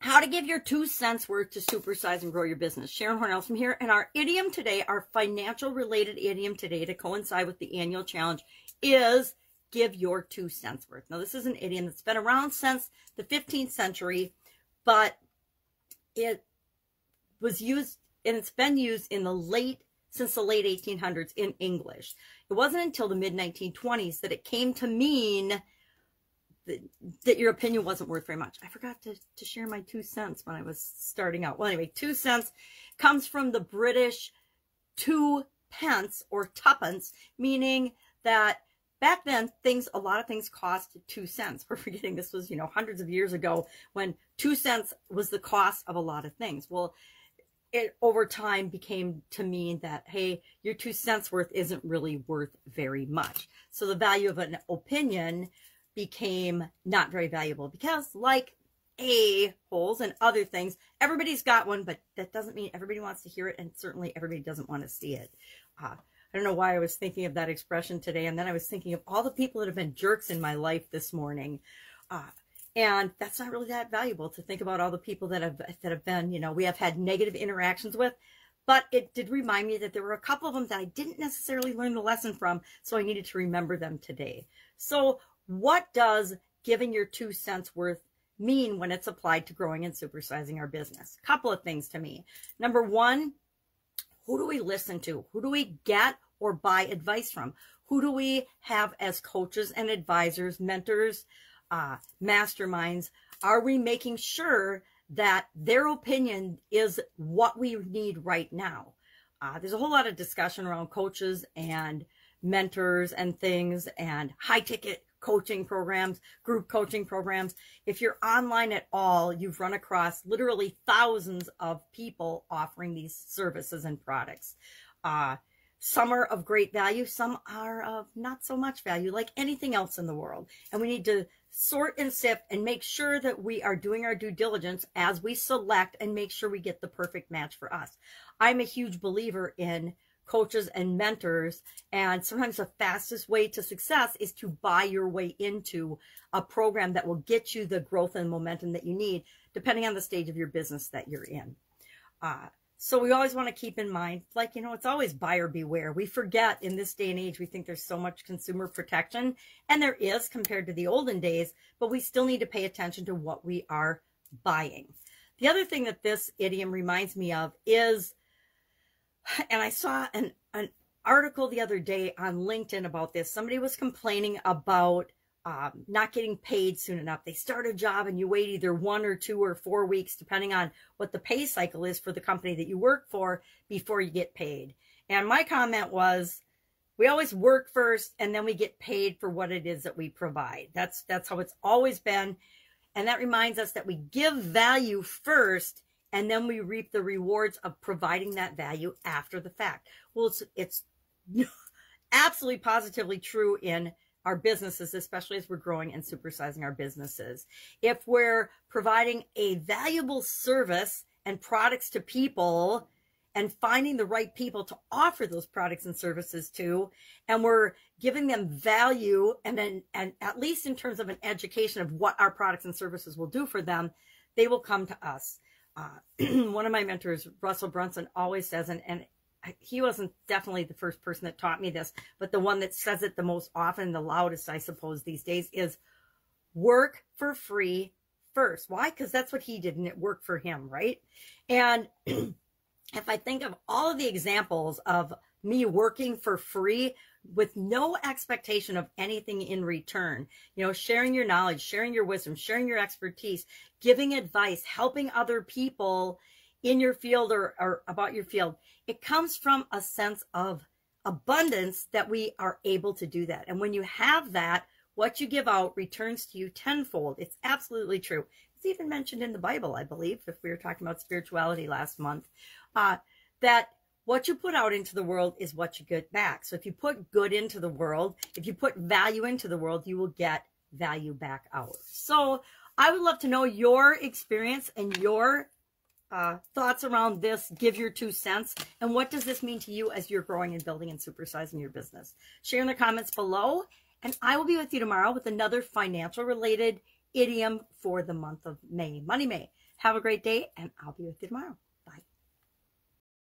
how to give your two cents worth to supersize and grow your business. Sharon Horne-Ellstrom here. And our idiom today, our financial related idiom today to coincide with the annual challenge is give your two cents worth. Now, this is an idiom that's been around since the 15th century, but it was used and it's been used in the late since the late 1800s in English. It wasn't until the mid 1920s that it came to mean that, your opinion wasn't worth very much. I forgot to, to share my two cents when I was starting out. Well, anyway, two cents comes from the British two pence or tuppence, meaning that back then things a lot of things cost two cents we're forgetting this was you know hundreds of years ago when two cents was the cost of a lot of things well it over time became to mean that hey your two cents worth isn't really worth very much so the value of an opinion became not very valuable because like a holes and other things everybody's got one but that doesn't mean everybody wants to hear it and certainly everybody doesn't want to see it uh, I don't know why I was thinking of that expression today. And then I was thinking of all the people that have been jerks in my life this morning. Uh, and that's not really that valuable to think about all the people that have, that have been, you know, we have had negative interactions with. But it did remind me that there were a couple of them that I didn't necessarily learn the lesson from. So I needed to remember them today. So what does giving your two cents worth mean when it's applied to growing and supersizing our business? Couple of things to me. Number one, who do we listen to? Who do we get or buy advice from? Who do we have as coaches and advisors, mentors, uh, masterminds? Are we making sure that their opinion is what we need right now? Uh, there's a whole lot of discussion around coaches and mentors and things and high ticket coaching programs, group coaching programs. If you're online at all, you've run across literally thousands of people offering these services and products. Uh, some are of great value, some are of not so much value, like anything else in the world. And we need to sort and sift and make sure that we are doing our due diligence as we select and make sure we get the perfect match for us. I'm a huge believer in coaches and mentors. And sometimes the fastest way to success is to buy your way into a program that will get you the growth and momentum that you need, depending on the stage of your business that you're in. Uh, so we always want to keep in mind, like, you know, it's always buyer beware. We forget in this day and age, we think there's so much consumer protection, and there is compared to the olden days, but we still need to pay attention to what we are buying. The other thing that this idiom reminds me of is and I saw an, an article the other day on LinkedIn about this. Somebody was complaining about um, not getting paid soon enough. They start a job and you wait either one or two or four weeks, depending on what the pay cycle is for the company that you work for before you get paid. And my comment was, we always work first and then we get paid for what it is that we provide. That's that's how it's always been. And that reminds us that we give value first and then we reap the rewards of providing that value after the fact. Well, it's, it's absolutely positively true in our businesses, especially as we're growing and supersizing our businesses. If we're providing a valuable service and products to people and finding the right people to offer those products and services to, and we're giving them value and then, and at least in terms of an education of what our products and services will do for them, they will come to us uh, one of my mentors, Russell Brunson, always says, and, and he wasn't definitely the first person that taught me this, but the one that says it the most often, the loudest, I suppose, these days is work for free first. Why? Because that's what he did and it worked for him, right? And if I think of all of the examples of me working for free with no expectation of anything in return. You know, sharing your knowledge, sharing your wisdom, sharing your expertise, giving advice, helping other people in your field or, or about your field. It comes from a sense of abundance that we are able to do that. And when you have that, what you give out returns to you tenfold. It's absolutely true. It's even mentioned in the Bible, I believe, if we were talking about spirituality last month, uh, that what you put out into the world is what you get back. So if you put good into the world, if you put value into the world, you will get value back out. So I would love to know your experience and your uh, thoughts around this. Give your two cents. And what does this mean to you as you're growing and building and supersizing your business? Share in the comments below. And I will be with you tomorrow with another financial related idiom for the month of May, Money May. Have a great day, and I'll be with you tomorrow.